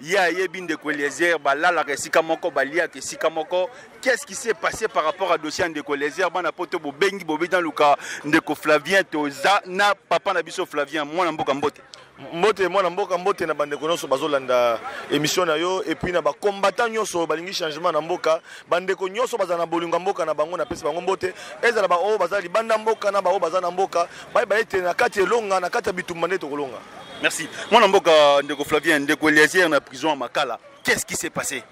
ye ayebi ndeko eliezer balalaka esika moko baliaka esika moko qu'est-ce qui s'est passé par rapport à dossier ya ndeko eliezer bana poto bobengi bobi na luka ndeko flavien toza na papa na biso flavien mwana mboka mbote mbote mwana mboka mbote na bandeko nyonso bazolanda émission na yo et puis na ba combattant nyonso balingi changement na mboka bandeko nyonso bazala na bolingo ya mboka na bango na pesi bango mbote ezala baoyo baza libanda mboka na baoyo baza na mboka bayeba ete na kati elonga na kati ya bitumba nde tokolonga Merci. Mwana mboka ndeko Flavien ndeko Eliezer na prison ya Makala. Qu'est-ce qui s'est passé?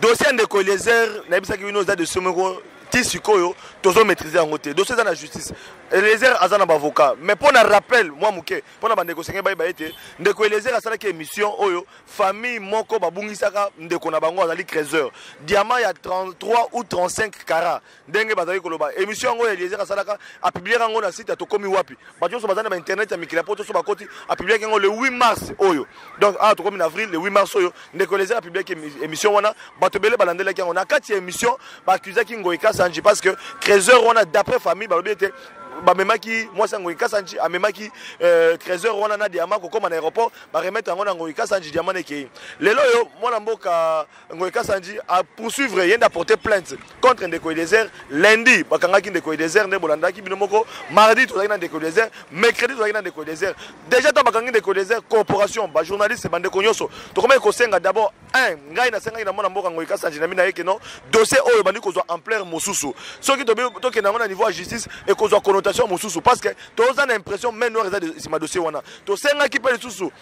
Dossier ndeko Eliezer na yebisaki bino za dossier moko ti sikoyo tozo maîtriser yango te. Dossier za na justice. Eliezer aza na bavocat. Mais pour na rappel mwa moke mpo na bandeko senge bayeba ete ndeko Eliezer asalaki émission oyo famille moko babungisaka ndeko na bango azali creuseur. Diamant ya 33 ou 35 carats ndenge bazali koloba emission yango ya eliezer asalaka apubliaka yango na site ya tokomi wapi bato nyonso baza na bainternet ya mikili ya poto so bakoti apubliaki yango le 8 mars oyo donc awa tokomi na avril le 8 mars oyo ndeko eliezer apubliaki émission wana bato ebele balandelaki yango na kati ya émission baakuzaki ngoi kasanji parce que trésor wana d'après famille balobi ete bamemaki mwasi ya ngoi kasanji amemaki euh, trésor wana na diama kokóma na aéroport baremete yango na ngoi kasanji diama na ekei lelo oyo mwana mboka Ngoy Kassanji a poursuivre yende a porter plainte contre Ndeko Eliezer lundi bakangaki Ndeko Eliezer nde bolandaki bino moko mardi tozalaki na Ndeko Eliezer mercredi tozalaki na Ndeko Eliezer déjà tant bakangi Ndeko Eliezer corporation ba journalistes ba ndeko nyonso tokomaki kosenga d'abord un ngai nasengaki na mwana mboka Ngoy Kassanji na mina yeke non dossier oyo bandi kozwa ampleur mosusu soki tokende yango na niveau ya justice ekozwa connotation mosusu parce que toza na impression main noire eza nsima dossier wana tosengaki mpe lisusu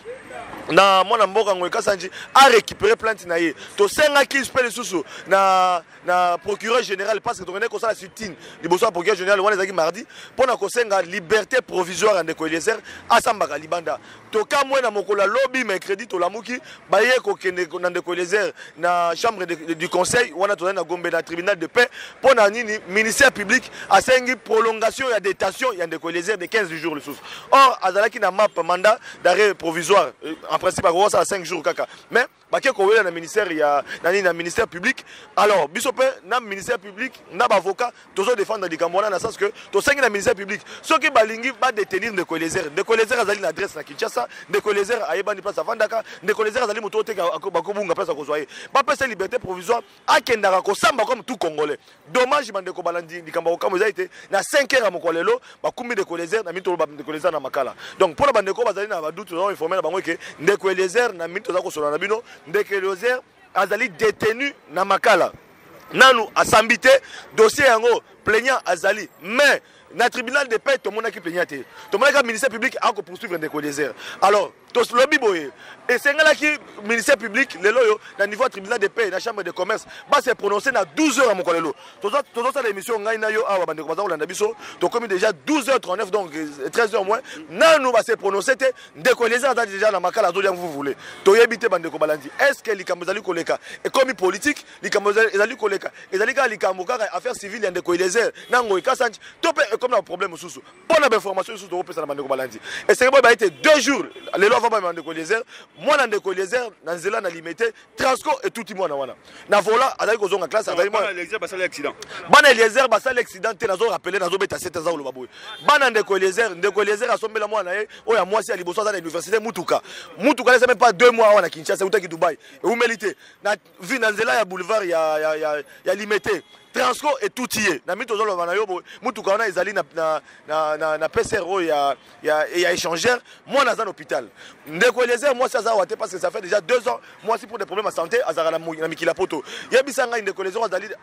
na mwana mboka ngoyi kasanji arécupere plainte na ye tosengaki mpe lisusu na, na procureur général parce que tokendaki kosala sutine liboso ya procureur général wana ezalaki mardi mpo na kosenga liberté provisoire ya ndeko eliezer asambaka libanda tokamwe na mokolo ya lobi mercredi tolamuki baye kokende na ndeko eliezer na chambre de, de, du conseil wana tozali na gombe na tribunal de paix mpo na nini ministère public asengi prolongation ya détention ya ndeko eliezer de 15 jours lisusu Or, azalaki na map mandat d'arrêt provisoire. Euh, en principe, akoki kosala 5 jours kaka. Mais bake kowela na ministère ya na nini na ministère public. Alors, biso pe na ministère public na ba avocat tozo défendre likambo wana na sens que tosengi na ministère public soki balingi ba détenir ndeko Eliezer. Ndeko Eliezer azali na adresse na Kinshasa, ndeko Eliezer ayebani place avandaka, ndeko Eliezer azali moto oteka bakobunga place akozwa ye. Bapesa liberté provisoire akendaka kosamba comme tout congolais dommage bandeko balandi likambo ya kokamwa eza ete na 5 heure ya mokolo lelo bakumbi ndeko eliezer na mitolo bandeko eliezer na makala donc mpo na bandeko bazali na badutu toza informe na bango eke ndeko eliezer na mito toza kosolola na bino ndeko eliezer azali détenu na makala nanu asambi te dossier yango plaignant azali mais na tribunal de paix tomonaki plenia te tomonaki ka ministère public ako poursuivre ndeko eliezer alors tolobi boye esengelaki ministère public lelo oyo na niveau ya tribunal de paix na chambre de commerce base prononce na 12 heures ya mokolo lelo tozosala émission ngai na yo awa bandeko baza kolanda biso tokomi déjà 12 heures 39 donc 13 heures moins nanu base prononce te ndeko eliezer aza déjà na makala azolia mvuvule toyebi te bandeko balandi est ce que likambo ezali koleka ekomi politique likambo ezali koleka ezali kaka likambo kaka affaire civile ya ndeko elezer na ngoi kasanji to mpe ekomi na baproblème mosusu mpo na bainformation mosusu tokopesa na bandeko balandi esenge boye bayete deux jours lelo avant bamema ndeko elezer mwana ndeko elezer na nzela na limete transco etuti mwana wana na vola azali kozonga classe azali bana elezer basali accident te nazo rappele nazobeta sete aza koloba boye bana ndeko elezer ndeko elezer asombela mwana ye oyo ya mwasi ya liboso aza na université mutuka mutuka alesa meme pas deux mois awa na kinshasa eutaki dubai eumeli te vi na nzela ya boulevard ya, ya, ya, ya limete transco etuti ye na mbi tozoloba na yo boye motuka wana ezali na, na, na, na, na pcr oyo ya, ya, ya échangeur mwana aza na hôpital ndeko eliezer mwasi aza awa te parce que ça fait déjà deux ans mwasi pour des problèmes ya santé azalaka na, na mikila poto yebisa ngai ndeko eliezer azali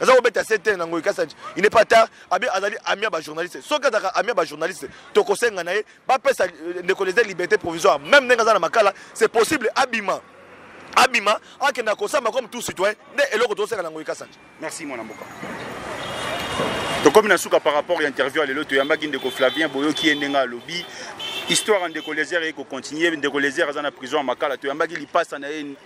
aza kobeta se te na ngoi kasanji il n'est pas tard abi azali ami ya bajournaliste soki azalaka ami ya bajournaliste tokosenga na ye bapesa euh, ndeko leze liberté provisoire même ndenge aza na makala c'est possible abima abima akenda kosamba comme tout citoyen nde eloko tokosenga na ngoi kasanji merci mwana mboka tokomi na suka par rapport ya interview ya lelo toyambaki ndeko flavien boyoki ye ndenge alobi histoire ya ndeko lezer eye kocontinue ndeko lezer aza na prison ya makala toyambaki lipasa na ye